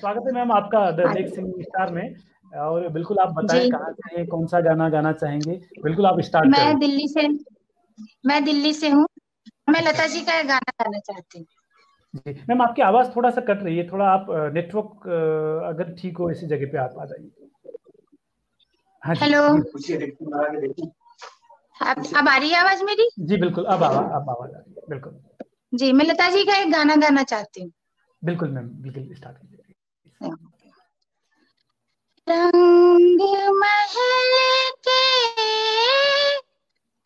स्वागत है मैम आपका द नेक्स्ट सिंगिंग स्टार में। और बिल्कुल आप बताएँ कहाँ से कौन सा गाना गाना चाहेंगे? बिल्कुल आप स्टार्ट मैं दिल्ली से मैं दिल्ली से हूँ। मैं लता जी का गाना गाना चाहती हूँ। जी। मैम आपकी आवाज़ थोड़ा सा कट रही है थोड़ा आप नेटवर्क अगर ठीक हो इसी जगह पे आप आ जाइए। हाँ हेलो। अब आ रही है आवाज़ मेरी? जी बिल्कुल अब आवाज़ अब आवाज़ आ रही है बिल्कुल। जी मैं लता जी का एक गाना गाना चाहती हूँ। बिल्कुल मैम बिल्कुल स्टार्ट कीजिए। रंग महल के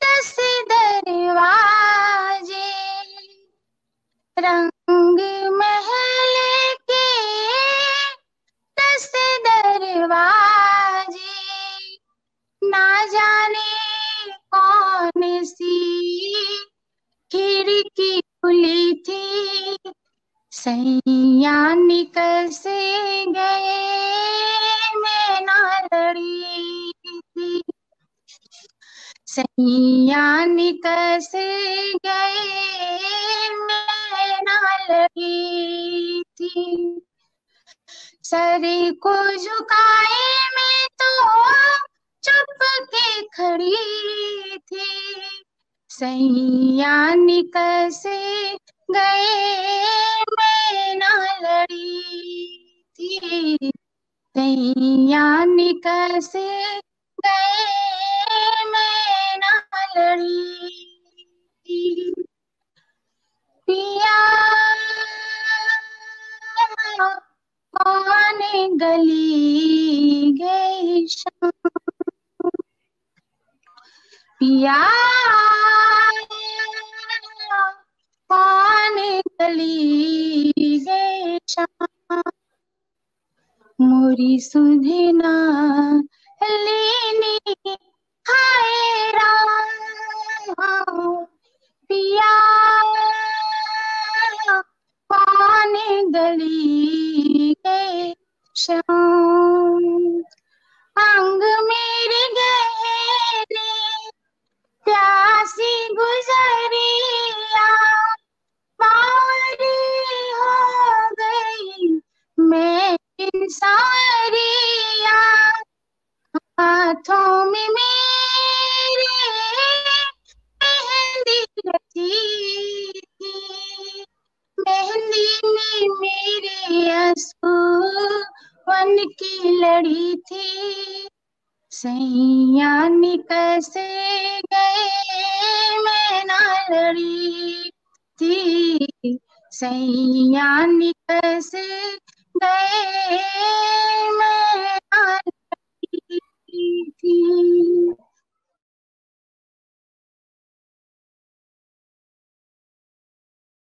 दस दरवाजे रंग महल के दस दरवाजे ना जाने कौन सी सैया निकल से गए, मैं ना थी। सैया निकल से गए, मैं लड़ी थी। सर को झुकाए, मैं तो चुप के खड़ी थी। सैया निकल से गए मैं ना लड़ी थी सैया निकल से गए मैं ना लड़ी थी पिया कौन गली गई शाम पिया कौन गली गे मोरी सुधना लेनी हाय पिया कौन गली गे शाम लड़ी थी। सैया निकसे गए मैं ना लड़ी थी। सैया निकसे गए